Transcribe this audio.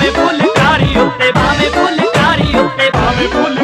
भावे फुलकारी उत्ते भावे फुलकारी उत्ते भावे फुल